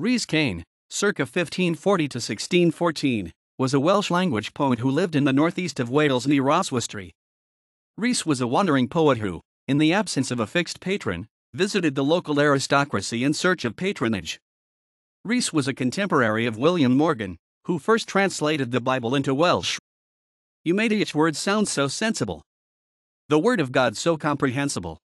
Rhys Cain, circa 1540 to 1614, was a Welsh language poet who lived in the northeast of Wales near Oswestry. Rhys was a wandering poet who, in the absence of a fixed patron, visited the local aristocracy in search of patronage. Rhys was a contemporary of William Morgan, who first translated the Bible into Welsh. You made each word sound so sensible. The word of God so comprehensible.